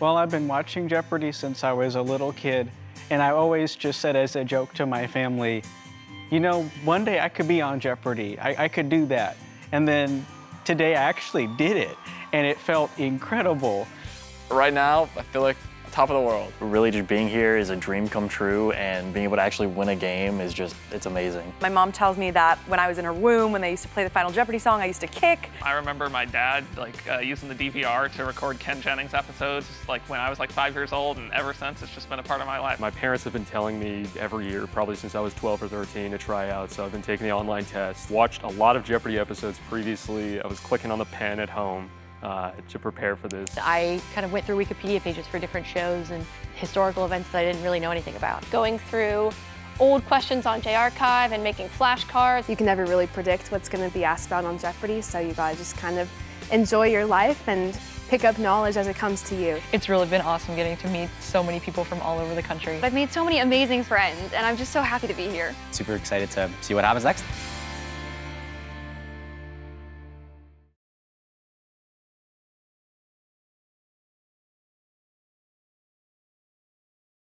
Well, I've been watching Jeopardy since I was a little kid, and I always just said as a joke to my family, you know, one day I could be on Jeopardy. I, I could do that. And then today I actually did it, and it felt incredible. Right now, I feel like top of the world. Really just being here is a dream come true and being able to actually win a game is just, it's amazing. My mom tells me that when I was in her womb, when they used to play the Final Jeopardy song, I used to kick. I remember my dad like uh, using the DVR to record Ken Jennings episodes like when I was like five years old and ever since it's just been a part of my life. My parents have been telling me every year, probably since I was 12 or 13 to try out, so I've been taking the online test. Watched a lot of Jeopardy episodes previously. I was clicking on the pen at home uh, to prepare for this. I kind of went through Wikipedia pages for different shows and historical events that I didn't really know anything about. Going through old questions on J-Archive and making flashcards. You can never really predict what's going to be asked about on Jeopardy, so you gotta just kind of enjoy your life and pick up knowledge as it comes to you. It's really been awesome getting to meet so many people from all over the country. I've made so many amazing friends, and I'm just so happy to be here. Super excited to see what happens next.